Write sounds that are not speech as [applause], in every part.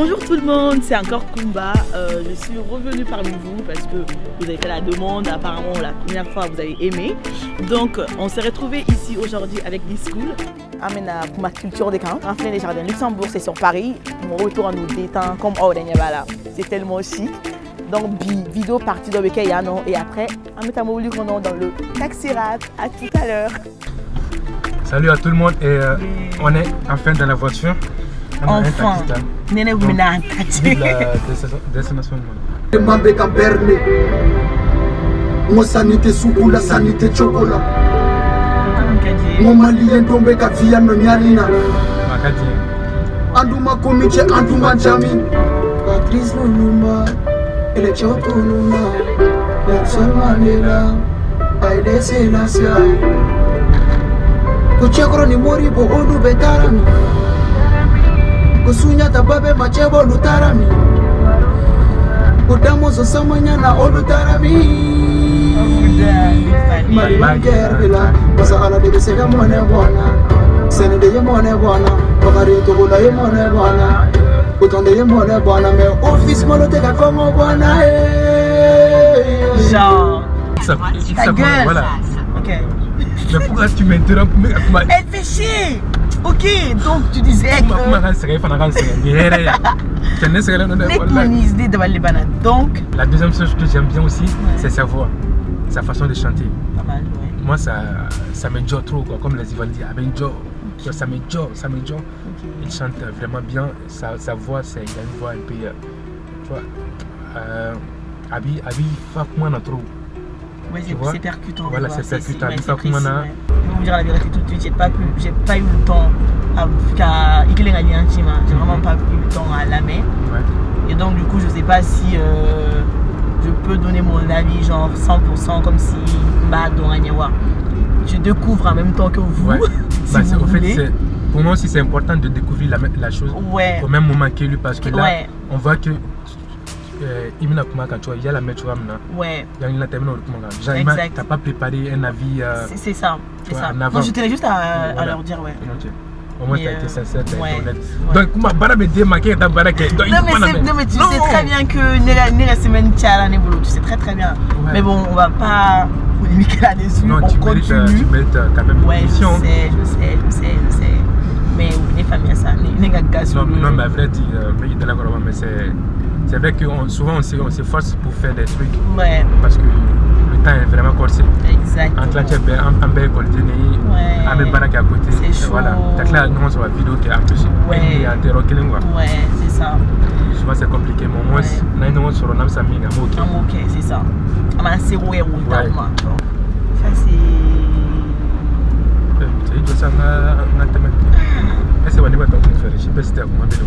Bonjour tout le monde, c'est encore Kumba. Euh, je suis revenue parmi vous parce que vous avez fait la demande. Apparemment, la première fois, vous avez aimé. Donc, on s'est retrouvés ici aujourd'hui avec B-School. Amène pour ma culture des camps. En plein des jardins Luxembourg, c'est sur Paris. Mon retour nous détend comme au là. C'est tellement chic. Donc, vidéo partie de Bekayano. Et après, on met un dans le taxi rat. À tout à l'heure. Salut à tout le monde et euh, on est enfin dans la voiture. Enfin, nene wumina Vive la destination du monde. berne ngo sanite sukula sanite chokola ngo malien tombe ka fiyano nyalina Makati. anduma komiche anduma jami patrice lunuma ele chokunuma nelson mandela aide kuchekro ni moribo ondu betarami kusunyata babe machebo lutarami kudamozo samanyana olutarami malimankɛr bila masakala de be se ka mɔnɛ bɔna sɛnɛ de ye mɔnɛ bɔna bakari togola ye mɔnɛ bɔna kutɔn de ye mɔnɛ bɔna mɛ ofis malo tɛ ka kɔngɔ bɔna ye Mais pourquoi tu m'interromps Elle fait chier. Ok, donc tu disais que. Donc, La deuxième chose que j'aime bien aussi, c'est sa voix, sa façon de chanter. pas mal, ouais. Moi, ça, ça me jaw trop, quoi. comme les Ivoiriens disent, avec jaw. Genre, Ça me jaw, ça me jaw. Ok. Il chante vraiment bien. Sa, sa voix, c'est, il a une voix un peu. euh, Tu vois, euh, Abi, Abi, fuck moi, trop. Tu c'est percutant. Voilà, c'est percutant. faut qu'on en précis, a- ouais. Je vais vous dire la vérité tout de suite, j'ai pas, j'ai pas eu le temps à Ikele Ngani Antima. J'ai Mhm. vraiment pas eu le temps à la. Ouais. Et donc, du coup, je sais pas si euh, je peux donner mon avis, genre 100%, comme si dans Agnawa. Je découvre en même temps que vous, Ouais. [laughs] si Bah, vous fait, pour moi aussi, c'est important de découvrir la, la chose Ouais. au même moment que lui parce que là, on voit que. Euh, il m'a quand tu vois, il y a la maître Ouais, il y a une terminale au Kumanga. Genre, il m'a- Exact. t'as pas préparé un avis. euh, c'est ça. C'est ça. en avant. Je tenais juste à, leur dire, ouais. Au moins, t'as été euh, sincère, t'as ouais, été honnête. ouais. Donc, dans Bara que- donc, il Non mais, faut c'est- m'en non, mais tu Non. sais très bien que Nera Nera Semaine Tchala Nebolo, tu sais très très bien. Ouais. Mais bon, on va pas polémiquer là-dessus, Non, on tu mérites, euh, continue. tu mérites quand même Ouais, je sais, je sais, je sais, je sais. Mais oui, les familles, ça, les les gars, gars, Non, mais à vrai dire, mais il est mais c'est c'est vrai que on- souvent on s'e- s'efforce pour faire des trucs Ouais, parce que le temps est vraiment corsé. exact. Entre là, tu es en en belle qualité, Ouais. en à côté. C'est chaud. Voilà. T'as là, nous on sur la vidéo qui est. Ouais. Et en. Ouais, c'est ça. Souvent c'est compliqué, mais au moins, Ouais. nous on amiga, mais ok. Ah, ok, c'est ça. Ah, mais c'est ouais, Ouais. Ça, c'est. Euh, tu tu sais, on a- on a tellement- que une fédération? Je sais pas si t'es à comment, mais non.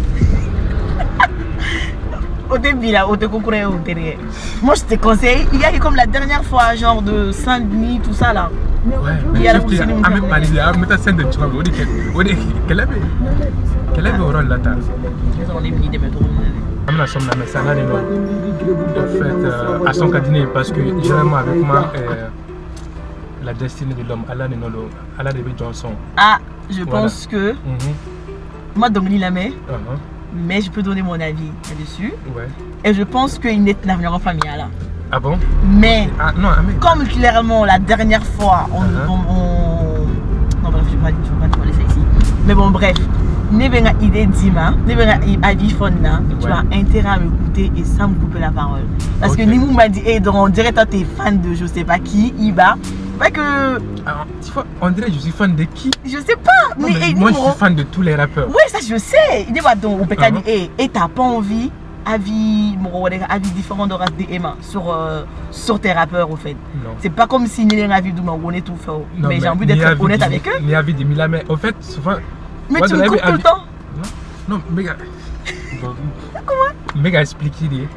Au début, là, au début, au début. Moi, je te conseille, il y a eu comme la dernière fois, genre de Saint-Denis, tout ça là. Ouais, Il y a la boussine ah, mais pas l'idée, ah, mais t'as de tu vois, on dit que- on dit qu'elle avait, qu'elle avait au rôle là, t'as? Ils ont des mini de métro. Comme la somme là, mais ça noms. En fait, euh, à son cabinet, parce que généralement avec moi, euh, la destinée de l'homme, Allah non, Allah David Johnson. Ah, je Voilà. pense que Mhm. moi, Dominique Lamé, Uh-huh. Mais je peux donner mon avis là-dessus. Ouais. Et je pense qu'il n'est l'avenir en famille là. Ah bon? Mais Ah non, ah, mais. comme clairement la dernière fois, on. On- on- Non, bref, je ne vais pas, pas te parler ça ici. Mais bon, bref. Nebenga idée Dima, Nebenga avis Fonna, tu as intérêt à m'écouter et sans me couper la parole. Parce que Nimou m'a dit, hey, donc on dirait toi t'es fan de je sais pas qui, Iba. Pas que. Ah, tu vois, on dirait que je suis fan de qui? Je sais pas, Non, mais, mais hey, Moi, je suis fan de tous les rappeurs. Oui, ça je sais. Il dit, bah, donc, on peut dire, et t'as pas envie, avis, mon avis différent de race Emma sur, euh, sur tes rappeurs, au fait. C'est pas comme si Nilé Ravi Douma, on est tout fait. Mais j'ai envie ni d'être avis honnête avec eux. Ni avis de Mila, mais au fait, souvent. Mais tu de me coupes tout le avis- temps. Non, non, mais. [laughs] Comment? explique l'idée.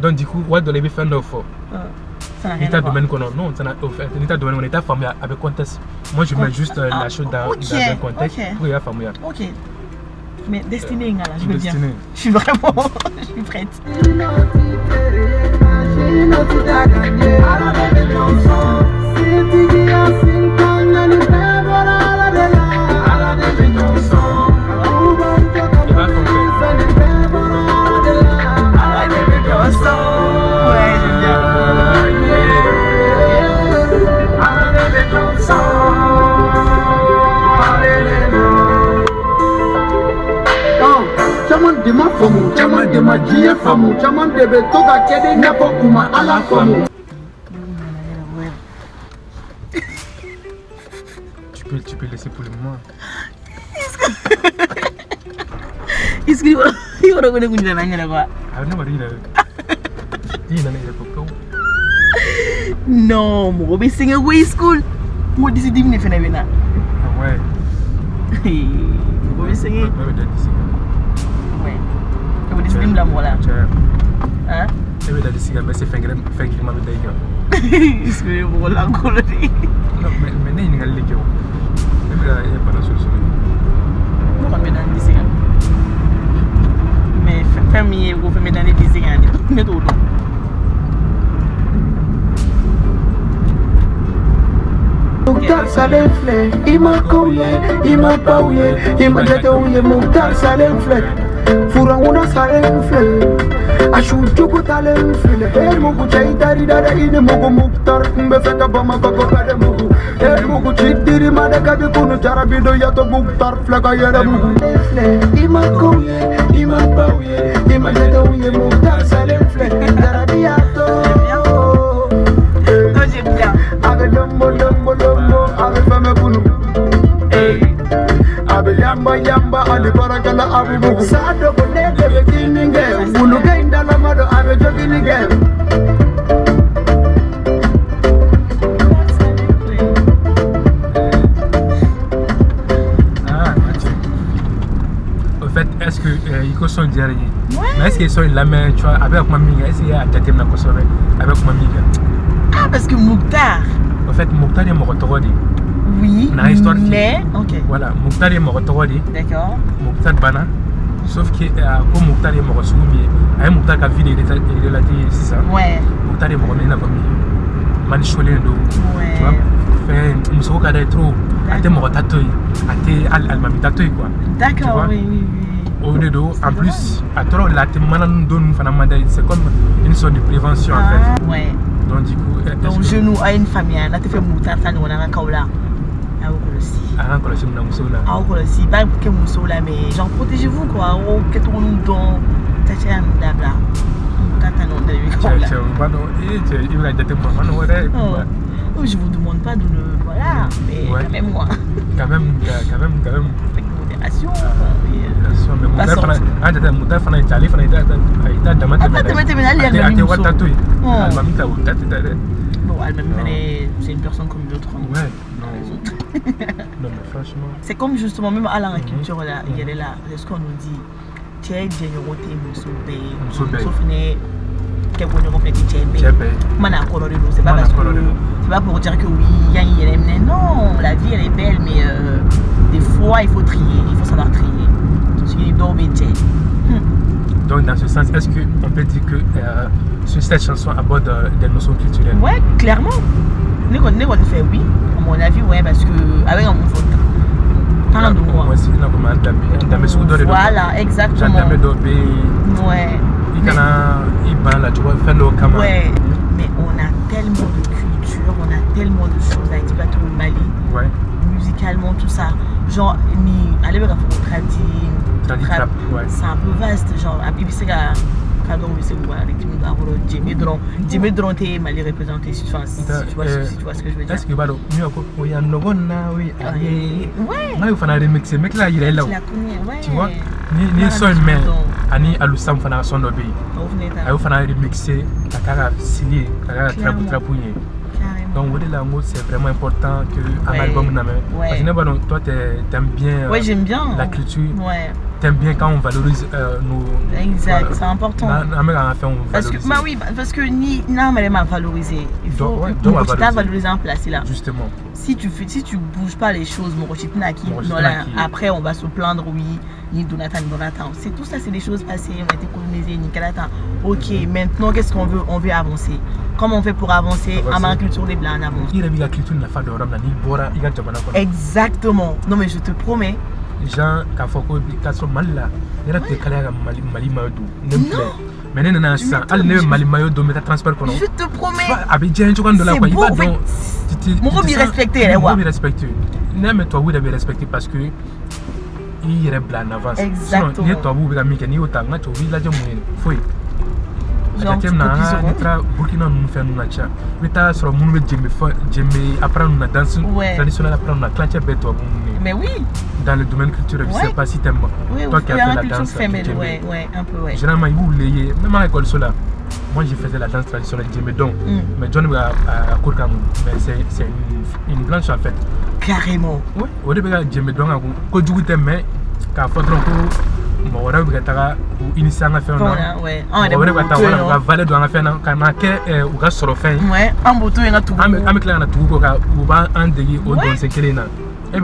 Donc, du coup, what d'offre Euh, Ça n'a rien L'état domaine qu'on a. Non, ça n'a. L'état domaine, on est à famille avec contexte. Moi, je mets juste euh, Ah, la chose dans, ok, dans un contexte ok. pour y avoir famille. Ok. Mais Destiny, là, je veux bien. Je suis vraiment. [laughs] je suis prête. Di ma faamu caman de ma diɲɛ faamu caman de bɛ to ka kɛ de i n'a fɔ u ma ala faamu Tu peux, tu peux laisser pour le moment. Est-ce que il va reconnaître que nous avons quoi Ah non, Marie, là. Il n'en est pas beaucoup. Non, mon bébé c'est un school. Moi décidé de venir faire na. Ah ouais. Mon bébé c'est Ouais, ouais, t'as dit ça. Ouais. problem la mwola. Che. Ha? Ewe [laughs] la disi gambe se fengre fengre mabi da ikyo. Ismire mwola kolo di. Mene yin ngal likyo. Ewe la ye pana sulu sulu. Mwola mwen dan disi gan. Me femi ye go femi dan e disi gan. Me do do. Mouktar Salem Fle, ima kouye, ima pauye, ima jete ouye, Mouktar Salem Fle, ma kow ye i ma baw ye i ma jatew ye Mukhtar Saleh filɛ furankuna Saleh filɛ a su jugu talen filɛ e mugu cɛ i tari da dɛ i ni mugu Mukhtar n bɛ fɛ ka Bamakɔ ko ka de mugu e mugu ci diri ma de kabi kunu jarabi do yato Mukhtar filɛ ka yɛrɛ mugu filɛ i ma kow ye i ma yamba yamba ali barakala mugu. Ne de abe Ah, est-ce que euh, il sont derrière Ouais. Mais est-ce qu'ils sont la main, tu vois, avec ma mère, est-ce qu'il y a thèmes avec avec ma mère Ah, parce que Mouktar. Au fait, Mouktar est tawadi. Oui. Na histoire. Mais, ok. Voilà, Mouktar est mort. D'accord. Mouktar bana. Sauf que euh, comme Mouktar est mort Mouktar qui a vu les relatés c'est ça. Ouais. Mouktar est mort dans la famille. Man cholé do. Ouais. Tu vois, ka dai trop. Ate mort tatoy. Ate tatoy quoi. Tu D'accord, oui, oui, oui. Au lieu de, en plus, à trop la donne c'est comme une sorte de prévention en Ah, fait. ouais. Donc du coup, Donc, nous a une famille, on a fait Mouktar, ça nous on a un kaola. Ah, vous mais genre, quoi. Oh, moi mano ouais. Oh. Oh, je vous demande pas de le. Voilà. Mais Ouais. quand même, moi. Quand même quand même quand même Bon, c'est une personne comme hein. Ouais. T'as Non. raison. [laughs] Non mais franchement. C'est comme justement, même à la culture, là, il y a là, c'est ce qu'on nous dit. Tu es générosité, Moussoube. Moussoube. Sauf que tu es tu es Tu es c'est pas pour dire que oui, il y non, la vie elle est belle, mais euh, des fois il faut trier, il faut savoir trier. Métier. Donc dans ce sens, est-ce qu'on peut dire que euh, cette chanson aborde euh, des notions culturelles? Ouais, clairement. Nous on fait oui, à mon avis, ouais, parce que avec un et Voilà, exactement. Ouais. Mais-. Ouais, mais on a tellement de culture, on a tellement de choses à exploiter au Mali, Ouais. musicalement, tout ça. Genre, ni allez voir la c'est un peu vaste. Genre, c'est que quand on sait quoi, avec tout le monde, Jimmy Dron, Jimmy Dron, t'es Mali représenté, si tu vois, si tu vois, Euh, tu vois ce que je veux dire. Est-ce que bado mieux ko o ya no gonna oui Ouais. allez. Ouais, Ngai fana remixer mec là il est là. tu vois? Ni son sommes ani alusam fana son do be. dans- on venait dans- Ayo fana remixer takara sili takara trap Clairement. trapunye. Carrément. Donc voilà là c'est vraiment important que un Ouais. album parce que toi t'es- t'aimes bien euh, Ouais, j'aime bien. la culture, Ouais, t'aimes bien quand on valorise euh, nos exact, c'est important. Na na me ga fait on Parce que, bah oui, parce que ni mais elle m'a valorisé. Il faut que petit valoriser. valorisé en place là. Justement. Si tu fais, si tu bouges pas les choses, mon naki, après on va se plaindre, oui, ni Donatan, ni Donatan. C'est tout ça, c'est des choses passées, on a été colonisés, ni Canada. Ok, maintenant qu'est-ce qu'on veut? On veut avancer. Comment on fait pour avancer? À ma culture des blancs, avance. Ko. Exactement. Non mais je te promets. Jean ka fɔ ko bi ka sɔrɔ mali la ne yɛrɛ tun ye kalaya ka mali mali mayo don ne Non. filɛ mais ne nana Tu sisan m'étonnes, hali ne bɛ je- mali mayo don n bɛ taa transport kɔnɔ Je te promets. A bɛ diya n ye cogoya dɔ la C'est quoi i beau, b'a en fait. dɔn tu te- Mɔgɔ tu te b'i sens- respecter yɛrɛ, mɔgɔ wa. b'i respecter ne y'a mɛn tubabu yɛrɛ bɛ respecter parce que i yɛrɛ bila en avance Exactement. n'i ye tubabuw bɛ ka min kɛ n'i y'o ta n ka tubabu b'i lajɛ mun ye foyi a Genre, tu jateminɛ an copies ka sur n'i taara burukina ninnu fɛn ninnu na ca i bɛ taa sɔrɔ minnu bɛ jembe fɔ jembe appareil ninnu na danse. Ouais. traditionnel appareil ninnu na tilancɛ bɛɛ tubabu ninnu ye Mais oui, dans le domaine culturel je Ouais. sais pas si t'aimes oui, toi qui as fait la danse féminine, djembé. ouais, ouais, un peu, ouais. généralement b'u même à l'école là moi j'ai fait la danse traditionnelle donc. Mm. mais John bɛ ka cours k'an kun mais c'est c'est une, une blanche en fait. Carrément. oui o de bɛ ka djembé donc ko kojugu tɛ mais k'a fɔ dɔrɔn ko mɔgɔ wɛrɛ bɛ ka taga initier an ka fɛnw na. Voilà, ouais. Mɔgɔ wɛrɛ bɛ ka taa wala u ka valet don an ka fɛn na. Ka na kɛ u ka sɔrɔ fɛn ye Ouais, un beau tour, il y en a tout. an bɛ an tila ka na. Tugu kɔ ka u b'an dege o kelen na de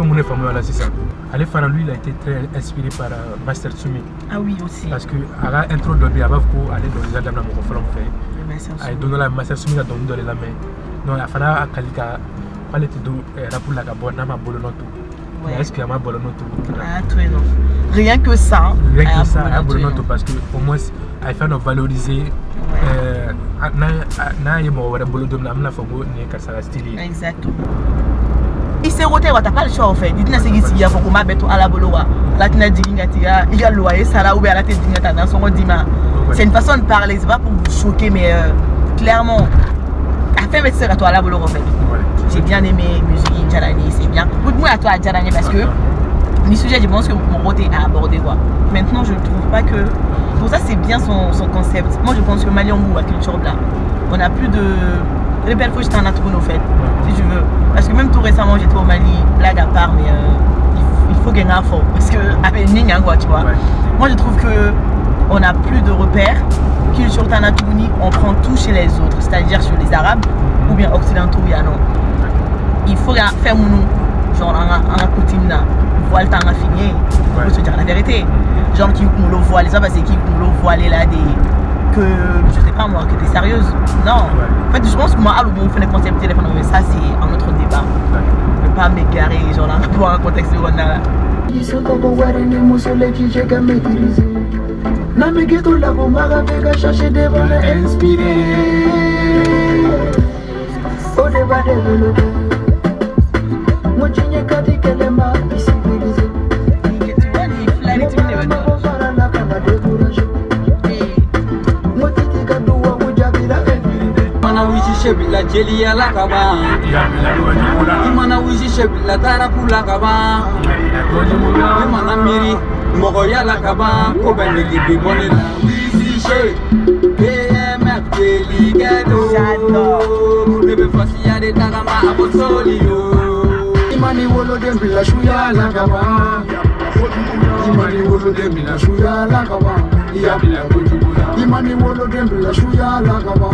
la lui il a été très inspiré par euh, Master Tsumi. Ah oui, aussi. parce que a ka intro dɔ bɛ yen a b'a fɔ ko ale dɔnkilida daminɛ mɔgɔ fɔlɔ min fɛ Mais c'est un a ye son. don dɔ la Master Tsumi ka de a fana y'a kali ka k'ale tɛ don ɛ, rap la ka n'a ma to Ouais. est ce que a ma bolonɔ to Ah, tout non. Rien que ça. rien ah, que ça a tout to est parce que au moins a ye fɛn dɔ valoriser a- n'a ye- a- mɔgɔ wɛrɛ bolo don min na an bɛna fɔ ko nin ye karisa ka style ye Exactement. Il s'est roté, t'as pas le choix en fait. Il dit que c'est ici, il faut qu'on m'abette à la boloa. Là, tu n'as dit il y a loyer, ça là, ou bien là, tu as dans son dima. C'est une façon de parler, c'est pas pour vous choquer, mais euh, clairement, à faire mettre à toi à la boloa en fait. Ouais. J'ai bien aimé musique, Djalani, c'est bien. Beaucoup moi à toi à Djalani parce que les sujets, je pense que mon rôle est à aborder quoi. Maintenant, je ne trouve pas que. Pour ça, c'est bien son, son concept. Moi, je pense que Maliangou, à culture là, on n'a plus de. Les belles fois, j'étais en Atoun au fait, si tu veux. Parce que même tout récemment, j'étais au Mali, blague à part, mais euh, il, faut gagner un fort. [laughs] Parce que, avec Ning, quoi, tu vois. Ouais. Moi, je trouve que on n'a plus de repères. Culture Tanatouni, on prend tout chez les autres, c'est-à-dire sur les Arabes ou bien occidentaux, il y a non. Il faut ga- faire mon nom. Genre, en coutume, là, voile t'en a fini. Il Ouais. faut se dire la vérité. Genre, qui me le voile, ça, bah, c'est qui me le voile là, des. Que, je sais pas moi, que t'es sérieuse. Non. Ouais. En fait, je pense que moi, à bon, on fait les concepts téléphone, mais ça, c'est un autre débat. Ouais. Je peux pas m'égarer, genre, là, pour un contexte de Rwanda. Isokoko wari ni musole kijeka maîtriser Namegeto la bombaga vega chercher devant le inspiré Au débat développé Mochinye kati kelema civilisé Tu vois, les fly, les trucs, les trucs. Fara la kanga découragé Et- Motiti kaduwa kujabila everyday mana wisi shebila jeliya la ka ban i mana wisi shebila taraku la ka ban i mana miiri mɔgɔya la ka ban ko bɛ nege bɛ bɔ ne la wisi she Baby ghetto Shut up. Baby fussy ya de taga ma abo soli yo. Imani wolo de bila shuya la kaba Imani wolo de bila shuya la kaba Ya bila kujubula Imani wolo de bila shuya la kaba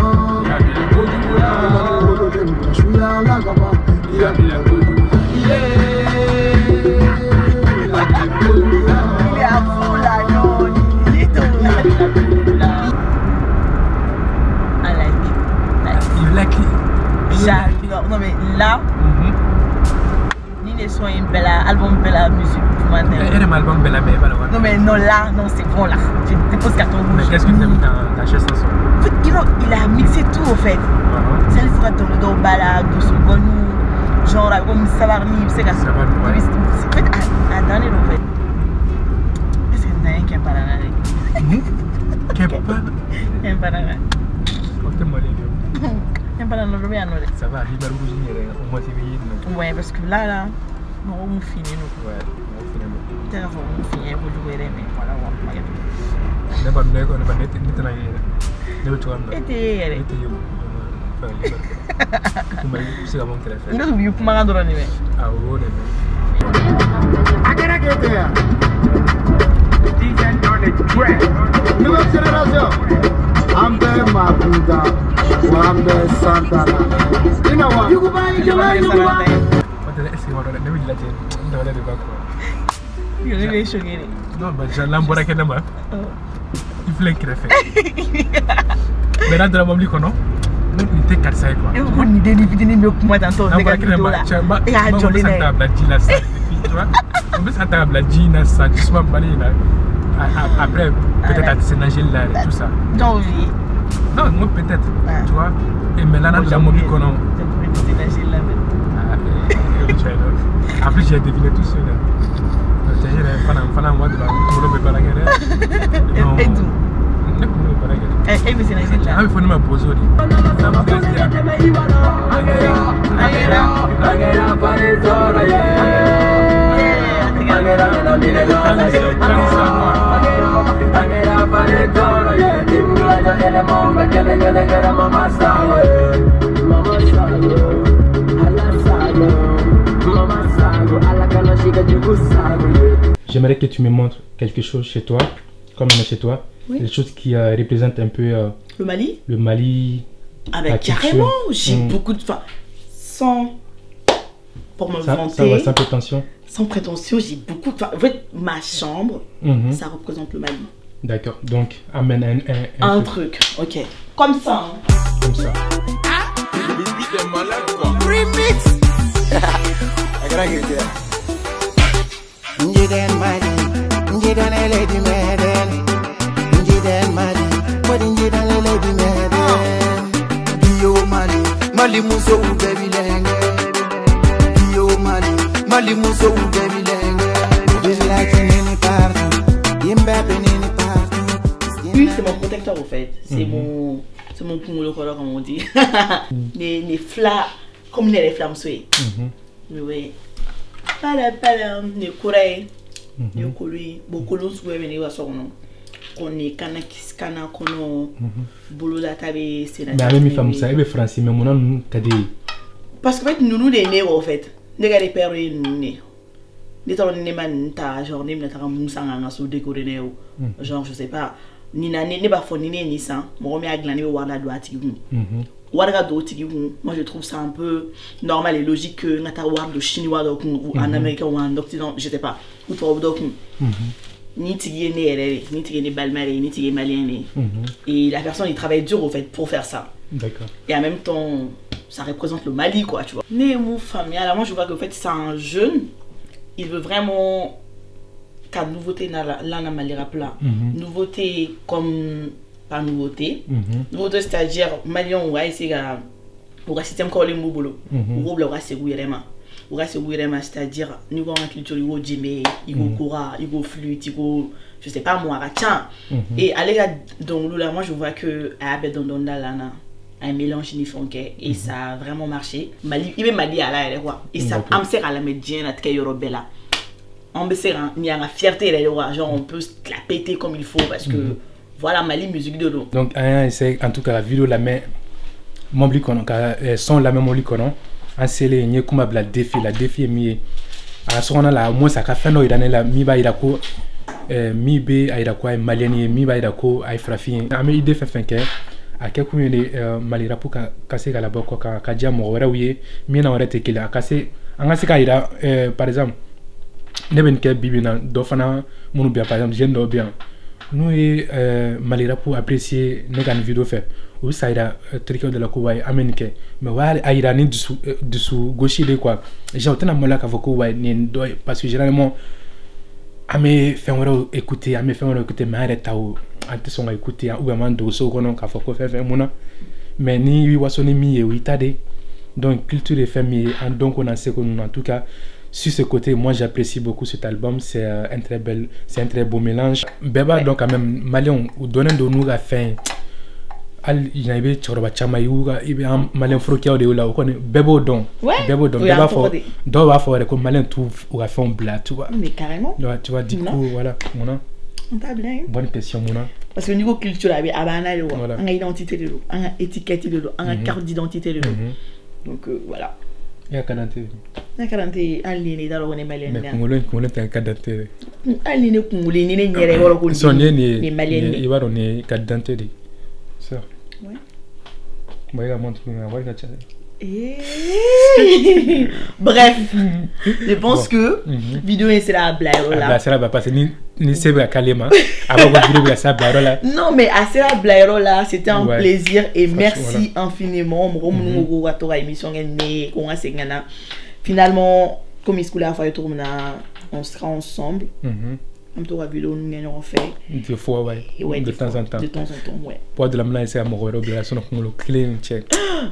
Ya bila kujubula Imani wolo de bila shuya la kaba Ya bila kujubula Yeah. Soin est belle, album belle musique de ma album e la wa Non mais non là, non c'est bon là. Je dépose carton Mais rouge. qu'est-ce que t'aimes dans, dans chaque chanson fait, il a, mixé tout en fait. Fera dans le dos balade, de son bon genre comme Savarni, c'est. Ça va, ouais. En fait, à, à Daniel en fait. Est-ce que n'a rien qui est pas là Qu'est pas? Rien pas là. O tɛ mɔlen de Rien pas là, non, je vais en Ça va, Rouge. Ouais, parce que là, là, non, on finit nous. Ouais, o fana don. Peut-être on finit pour jouer, mais voilà, on va pas Ne kɔni ne kɔni ne tɛ ne tɛna ye yɛrɛ. Ne bɛ cogoya min na. Et t'es, Ne elle tɛ ye o. Fɛn Libar. Kuma i bɛ se ka bɔ n kɛrɛfɛ. est. Nous, vous pouvez m'en donner, mais. Awɔ o de don. Akere kete ya Nouvelle génération An bɛ Makuda wa an bɛ Santana Ina wa Yuguba yuguba yuguba O tɛ est ce que ma dɔn dɛ ne bɛ lajɛ n dabali de b'a kɔrɔ. Non, mais j'ai n'an bɔra kɛnɛ ma. I filɛ n kɛrɛfɛ. Mais n'an donna mobili kɔnɔ. Ne nin tɛ karisa ye quoi. Et vous, ni deni fitini bɛ kuma tantôt, N'an ne bɔra ka kɛnɛ vidéo ma la. cɛ ba E y'a ba- jɔlen n bɛ se ka dɛ. taa bila ji la sisan. Tu vois? N bɛ se ka taa bila ji in na sisan justement Mali in na. A- a- Après peut-être nager la yɛrɛ tout ça. Non, moi peut-être. Tu vois? Et là kɔnɔ. En plus j'ai deviné tout seul. là. cɛ yɛrɛ fana fana ma dɔrɔn kunkolo bɛ baara kɛ dɛ Non. e dun ne kunkolo bɛ baara J'aimerais que tu me montres quelque chose chez toi, comme on est chez toi. Oui. Des choses qui euh, représentent un peu euh, le Mali le Mali. ah ben carrément j'ai Mm. beaucoup de enfin sans pour me Ça, vanter ça va sans prétention. sans prétention j'ai beaucoup de- enfin, en fait ma chambre Mhm. ça représente le Mali D'accord. Donc, amène un, un, un un truc truc ok comme ça hein. comme ça. Njiden Mali, njiden eledi meden. Njiden Mali, kodi njiden eledi meden. Biyo Mali, Mali muso ubebilenge. Biyo Mali, Mali muso ubebilenge. Bislaki nini partout, yimbepe nini partout. Lui, c'est mon protecteur au fait. C'est mon. C'est mon comme on dit. [laughs] les, les flammes. Comme les flammes souhaitées. Mhm. Mais oui. Pala pala. Les courriers. Mhm. Les courriers. Beaucoup de choses, mais les sont non. Qu'on est kana kiskana kono. Bolo la tabe. C'est Mais avec mes femmes, ça, elle est français, mais mon nom, t'as dit. Parce que en fait, nous nous les nés en fait. Les gars, les pères, ils nous nés. Les temps, les man, ta genre, les man, ta moussanga, nga sous décoré, né, ou. Genre, je sais pas. Ni na ne ne b'a fɔ ni ne ye nin san mɔgɔ min y'a dilan ne bɛ wari la don a tigi kun Mhm. Wari ka don o tigi kun moi je trouve ça un peu normal et logique que n ka taa wari don chinois dɔ kun ou en américain ou en occident je sais pas ou tubabu dɔ kun ni tigi ye ne yɛrɛ de ni tigi ye ne balima de ye ni tigi ye malien de ye Mhm. et la personne il travaille dur au fait pour faire ça. D'accord. et en même temps ça représente le Mali quoi tu vois. Né mon familial moi je vois que en fait c'est un jeune il veut vraiment ka nouveauté la la na Mali rap là Mhm. nouveauté comme pas nouveauté. Mhm. nouveauté c'est-à-dire malien wa essayer ka u ka système kɔrɔlen b'u bolo Mhm. u b'o bila u ka u yɛrɛ ma u ka u yɛrɛ ma c'est-à-dire n'i ko an ka culture i ko djembe i ko kora i ko flûte i ko je sais pas moi a ka ca Mhm. et ale ka dɔnkiliw la moi je vois que a y'a bɛɛ da la na a ye mélange ni fɛnw kɛ et ça a vraiment marché. Mali i bɛ mali a la yɛrɛ quoi et ça an bɛ se k'a lamɛn diɲɛ latigɛ yɔrɔ bɛɛ la on bɛ se ka ni y'an ka fierté yɛrɛ de quoi genre on peut la péter comme il faut parce que voilà mali musique de don Donc, essayé, en tout cas, la vidéo la ka eh, son mobile kɔnɔ an selen n ye kuma bila défi la défi ye a la au moins a ka fɛn dɔ yira ne la min b'a yira ko eh, min bɛ a yira ko a ye maliyɛni ye min b'a yira ko a ye fɛn kɛ a kɛ kun ye de eh, mali se ka labɔ kɔ kan ka diya mɔgɔ a par exemple ne bibi na par exemple n'u ye euh, mali rapu apprécier ne ka nin video fɛ u bɛ sa yira terikɛw de la ko wayi an bɛ nin kɛ mais o y'a a yira ni dusu dusu gosi de quoi. U tɛna maloya k'a ye ye parce que généralement an bɛ fɛn wɛrɛw écouter an bɛ fɛn wɛrɛw écouter mais an yɛrɛ an écouter an dogo so kɔnɔ k'a fɔ ko fɛn fɛn na ni waso ni min ye o y'i ta de donc culture est fait mais en donc on a ce qu'on en tout cas sur ce côté moi j'apprécie beaucoup cet album. C'est euh, un très bel c'est un très beau mélange. Bɛɛ b'a dɔn quand même maliyɛnw u dɔnnen don n'u ka fɛn ye hali ɲina i bɛ cɛkɔrɔba caman ye i bɛ an maliyɛn forokɛw de y'o la o kɔni bɛɛ b'o dɔn bɛɛ b'o dɔn bɛɛ b'a fɔ de. dɔw b'a fɔ yɛrɛ ko maliyɛn t'u u ka fɛnw bila tu vois. Mais carrément. Tu vois du coup voilà munna on t'a bien bonne question munna parce que niveau culture a bɛ a b'an na de wa Voilà. an ka identité de don an ka étiquette de don an ka carte d'identité de don Mhm. donc euh, voilà i ka kadante ne kɛra n tɛ hali ni ne t'a dɔn ko ne maliyɛn mais de kunkolo kunkolo tɛ kadante de. Hali ni ne kungolen ni ne ɲɛrɛ yɔrɔ ko sɔn nin ye nin ye nin maliyɛn nin ye- i de b'a dɔn nin ye kadante de ça Ouais. bon i ka montre min wari ka ca dɛ [laughs] Bref je pense que Mhm. vidéo in sera a bila yɔrɔ a la bilasira ba parce que ni ni se bɛ ka k'ale ma a b'a fɔ video bɛ ka s'a bilayɔrɔ la non mais a sera a bila yɔrɔ la c'était un plaisir et merci infiniment. Ka to ka émission kɛ ne ye ko n ka segin ka na finalement comme fɔ a ye cogo min na on sera ensemble n bɛ to ka videoni kɛ ɲɔgɔn fɛ. de fois ouais. Eh de, temps en temps. de temps en temps ouais. pour de la mina à mɔgɔ wɛrɛw bila sinon kunkolo kelen in cɛ.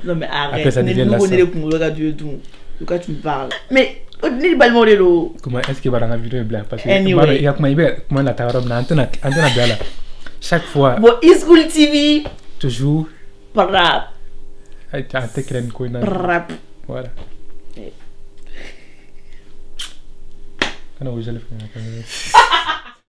non mais arrête après ça devient lassant ne de kunkolo ka dieu dun tu me parles? mais ne ni balimaw de don. comment est ce que i b'a dɔn an ka video bila parce que. anyway i ka kuma i bɛ kuma nata yɔrɔ min na an tɛna an tɛna bila la chaque fois. bon iskul tv. toujours. parap. ayi tɛ kɛlɛ nin ko in na. voilà. Kind of always elephant.